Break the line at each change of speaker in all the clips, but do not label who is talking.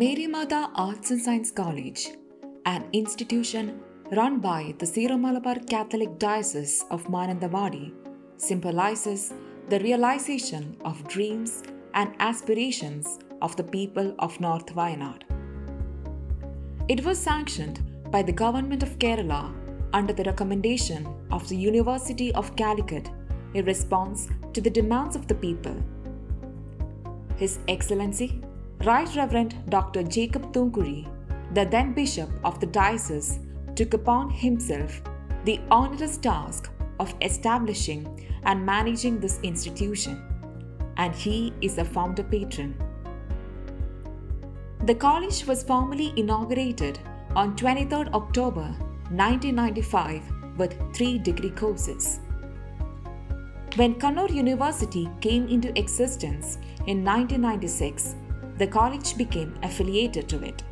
Mary Matha Arts and Science College, an institution run by the Syro Malabar Catholic Diocese of Mananthavady, symbolizes the realization of dreams and aspirations of the people of North Wayanad. It was sanctioned by the Government of Kerala under the recommendation of the University of Calicut in response to the demands of the people. His Excellency, Right Reverend Dr. Jacob Thoomkuzhy, the then Bishop of the diocese, took upon himself the onerous task of establishing and managing this institution, and he is a founder patron. The college was formally inaugurated on 23rd October 1995 with three degree courses. When Kannur University came into existence in 1996, the college became affiliated to it.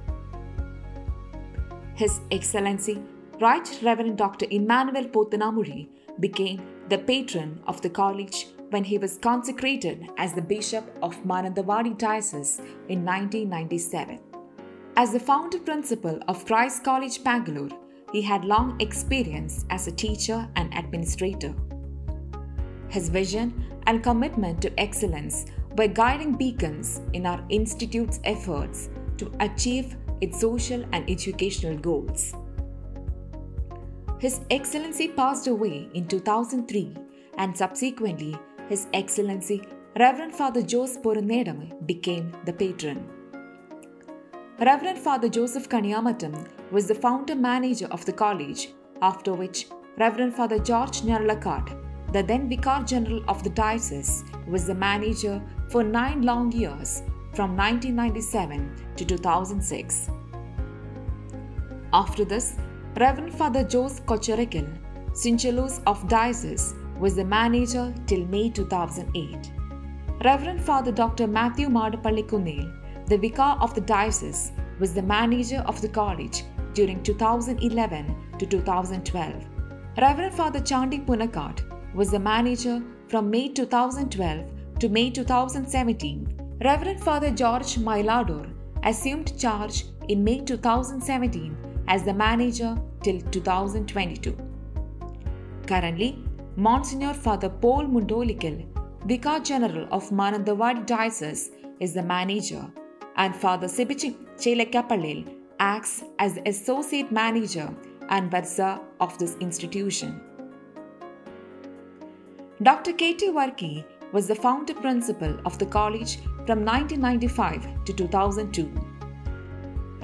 His Excellency Right Reverend Dr. Emmanuel Pothanamuzhy became the patron of the college when he was consecrated as the Bishop of Mananthavady Diocese in 1997. As the founder principal of Christ College Bangalore, he had long experience as a teacher and administrator. His vision and commitment to excellence were guiding beacons in our institute's efforts to achieve its social and educational goals. His Excellency passed away in 2003 and subsequently His Excellency Reverend Father Joseph Porunnedom became the patron. Reverend Father Joseph Kaniyamatam was the founder manager of the college, after which Reverend Father George Nyarlakat, the then Vicar General of the diocese, was the manager for nine long years from 1997 to 2006. After this, Reverend Father Jose Kocharekil, Syncellus of Diocese, was the manager till May 2008. Reverend Father Dr. Matthew Madapalli the vicar of the diocese, was the manager of the college during 2011 to 2012. Reverend Father Chandi Punakat was the manager from May 2012 to May 2017. Reverend Father George Mailador assumed charge in May 2017 as the manager till 2022. Currently, Monsignor Father Paul Mundolikil, Vicar General of Mananthavady Diocese, is the manager, and Father Sibichi Chelekapalil acts as the Associate Manager and Versa of this institution. Dr. K.T. Varki was the founder principal of the college from 1995 to 2002.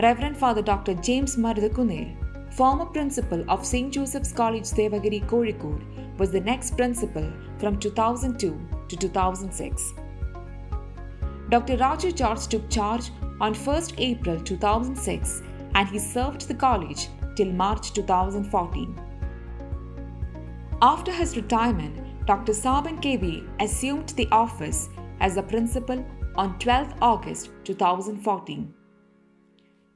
Reverend Father Dr. James Marudakunil, former principal of St. Joseph's College Devagiri Kozhikode, was the next principal from 2002 to 2006. Dr. Raju George took charge on 1st April 2006 and he served the college till March 2014. After his retirement, Dr. Saban KV assumed the office as a principal on 12 August 2014.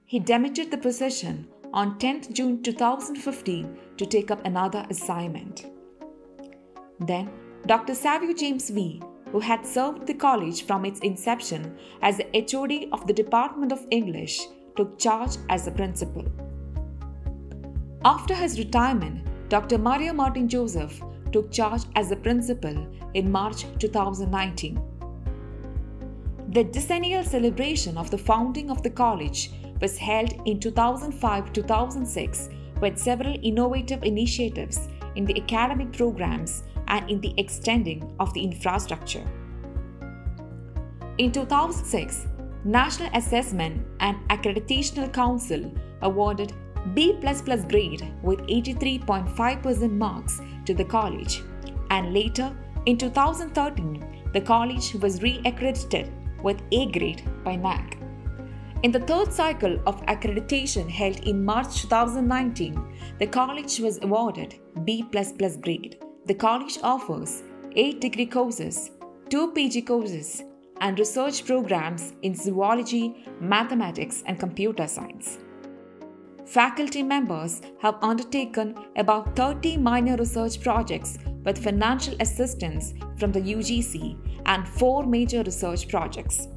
He demitted the position on 10 June 2015 to take up another assignment. Then, Dr. Savio James V, who had served the college from its inception as the HOD of the Department of English, took charge as the principal. After his retirement, Dr. Maria Martin Joseph took charge as the principal in March 2019. The decennial celebration of the founding of the college was held in 2005 2006 with several innovative initiatives in the academic programs and in the extending of the infrastructure. In 2006, National Assessment and Accreditation Council awarded B grade with 83.5% marks to the college, and later in 2013, the college was re-accredited with A grade by NAAC. In the third cycle of accreditation held in March 2019, the college was awarded B grade. The college offers 8 degree courses, 2 PG courses, and research programs in zoology, mathematics, and computer science. Faculty members have undertaken about 30 minor research projects with financial assistance from the UGC and 4 major research projects.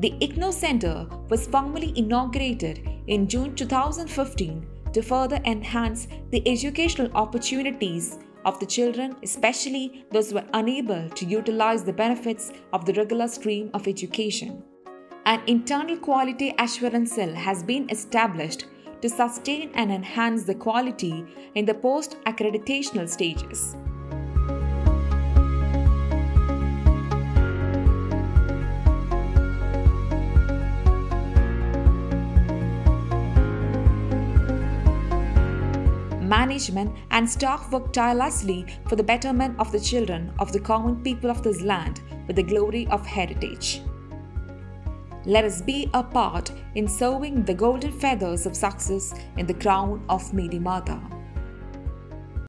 The IGNOU Center was formally inaugurated in June 2015 to further enhance the educational opportunities of the children, especially those who are unable to utilize the benefits of the regular stream of education. An internal quality assurance cell has been established to sustain and enhance the quality in the post accreditational stages. management and staff work tirelessly for the betterment of the children of the common people of this land with the glory of heritage. Let us be a part in sowing the golden feathers of success in the crown of Mary Matha.